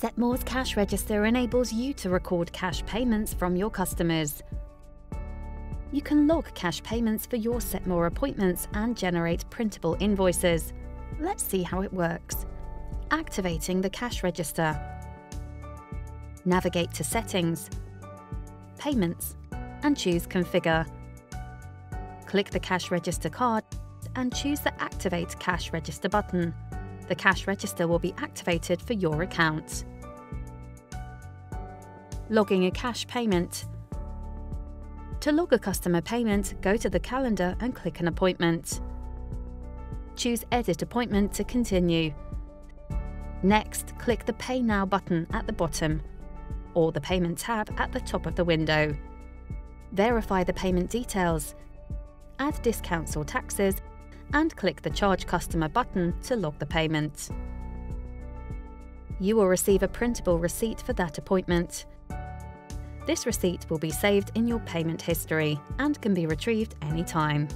Setmore's cash register enables you to record cash payments from your customers. You can log cash payments for your Setmore appointments and generate printable invoices. Let's see how it works. Activating the cash register. Navigate to Settings, Payments, and choose Configure. Click the cash register card and choose the Activate Cash Register button. The cash register will be activated for your account. Logging a cash payment. To log a customer payment, go to the calendar and click an appointment. Choose Edit Appointment to continue. Next, click the Pay Now button at the bottom or the Payment tab at the top of the window. Verify the payment details, add discounts or taxes, and click the Charge Customer button to log the payment. You will receive a printable receipt for that appointment. This receipt will be saved in your payment history and can be retrieved anytime.